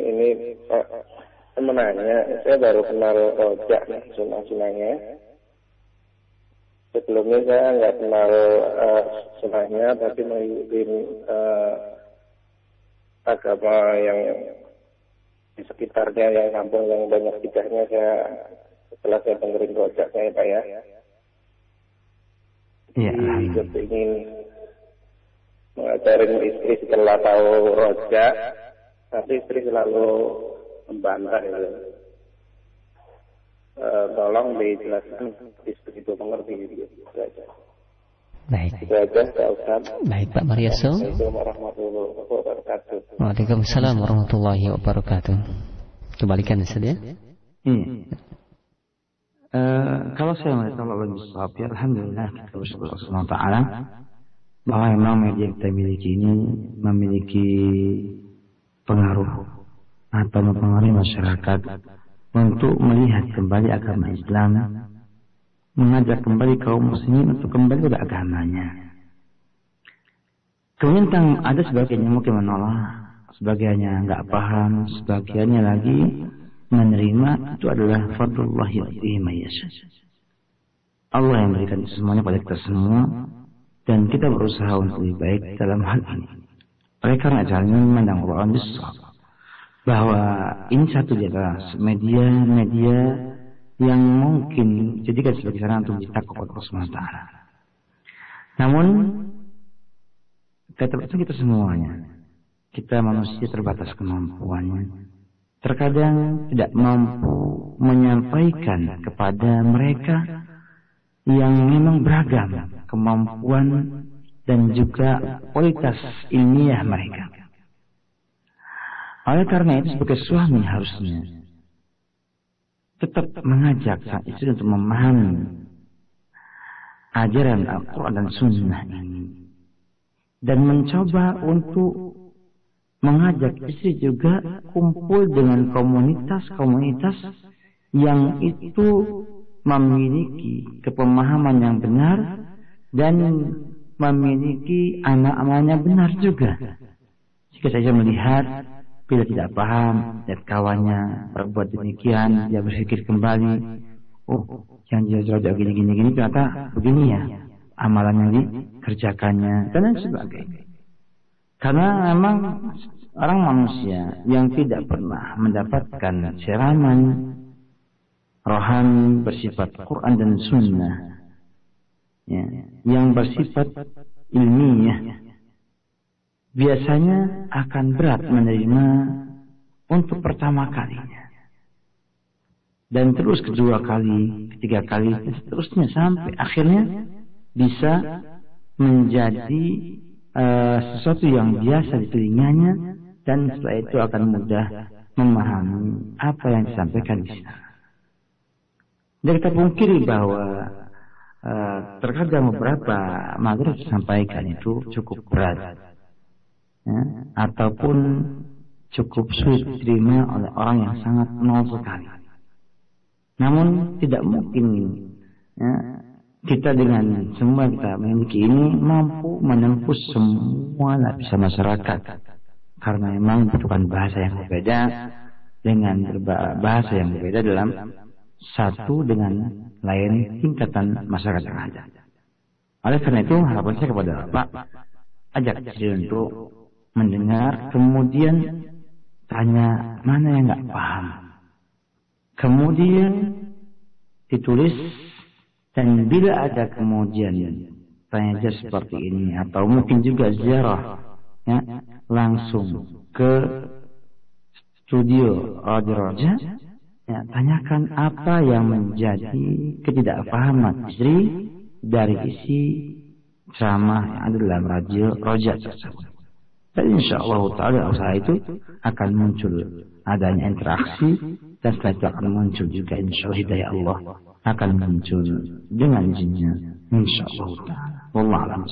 ini Pak menanya, saya baru kenal rojak nih sunah-sunahnya. Sebelumnya saya nggak kenal uh, sunahnya, tapi mengikuti uh, agama yang di sekitarnya, yang kampung yang banyak bidahnya saya setelah saya dengerin rojak saya Pak ya. Iya. Jadi ingin mengajarin istri setelah tahu rojak, tapi istri selalu membantah itu. Uh, tolong dijelaskan istri itu mengerti gitu aja. Baik. Itu aja Pak Ustaz. Baik Pak wabarakatuh. Waalaikumsalam warahmatullahi wabarakatuh. Kembalikan Ustaz ya. Iya. Uh, kalau saya melihat Allah lebih sahab, ya Alhamdulillah kita bersyukur Allah Taala bahwa memang media yang kita miliki ini memiliki pengaruh atau mempengaruhi masyarakat untuk melihat kembali agama Islam, mengajak kembali kaum muslimin untuk kembali pada agamanya. Kemudian ada sebagian yang mungkin menolak, sebagiannya nggak paham, sebagiannya lagi menerima itu adalah fadlullah Allah yang berikan semuanya pada kita semua dan kita berusaha untuk lebih baik dalam hal ini. Karena jalan memandang Quran bahwa ini satu di media-media yang mungkin jadikan sebagai sarana untuk kita kepada Allah SWT. Namun kata kita semuanya, kita manusia terbatas kemampuannya. Terkadang tidak mampu menyampaikan kepada mereka yang memang beragam kemampuan dan juga kualitas ilmiah mereka. Oleh karena itu sebagai suami harusnya tetap mengajak sang istri untuk memahami ajaran Al-Quran dan Sunnah ini. Dan mencoba untuk mengajak istri juga kumpul dengan komunitas-komunitas yang itu memiliki kepemahaman yang benar dan memiliki anak-anaknya benar juga. Jika saya melihat bila tidak paham dan kawannya berbuat demikian, dia berpikir kembali, oh yang dia jauh gini gini ternyata begini ya amalan yang dikerjakannya dan lain sebagainya. Karena memang orang manusia yang tidak pernah mendapatkan siraman rohani bersifat Quran dan Sunnah, ya, yang bersifat ilmiah, biasanya akan berat menerima untuk pertama kalinya. Dan terus kedua kali, ketiga kali, dan seterusnya sampai akhirnya bisa menjadi uh, sesuatu yang biasa di telinganya dan setelah itu akan mudah memahami apa yang disampaikan di sana. Dan kita pungkiri bahwa uh, terkadang beberapa materi disampaikan itu cukup berat ya, ataupun cukup sulit diterima oleh orang yang sangat nol sekali. Namun tidak mungkin ya, kita dengan semua kita memiliki ini mampu menembus semua lapisan masyarakat karena memang bukan bahasa yang berbeda dengan bahasa yang berbeda dalam satu dengan lain tingkatan masyarakat yang ada. Oleh karena itu harapan saya kepada Bapak ajak diri untuk mendengar kemudian tanya mana yang nggak paham. Kemudian ditulis dan bila ada kemudian tanya aja seperti ini atau mungkin juga ziarah ya, langsung ke studio Radio Roja ya, tanyakan apa yang menjadi ketidakpahaman istri dari isi ceramah yang ada dalam radio Roja tersebut. Dan insya Allah Ta'ala usaha itu akan muncul adanya interaksi dan setelah itu akan muncul juga insya Allah hidayah Allah akan muncul dengan jinnya insyaallah taala wallahu a'lam